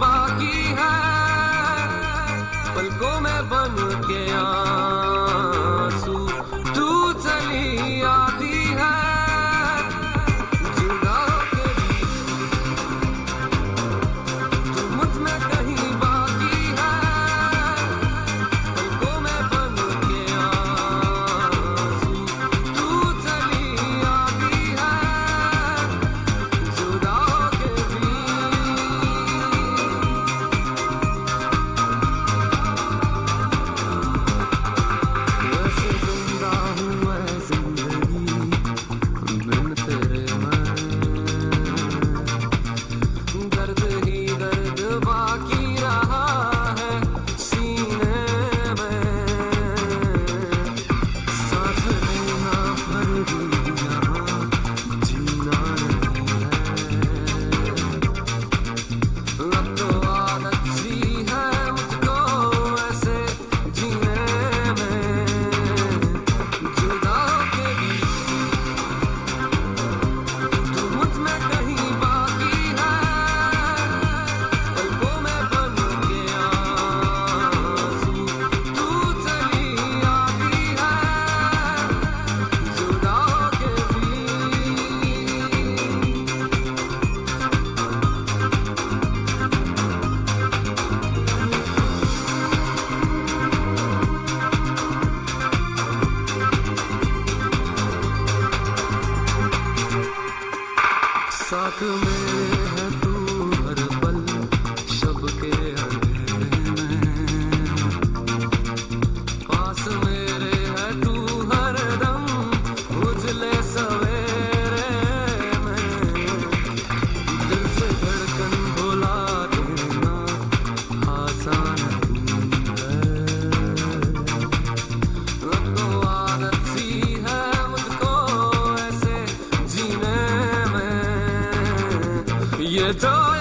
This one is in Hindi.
बाकी है पलकों में बन के Sakın It's all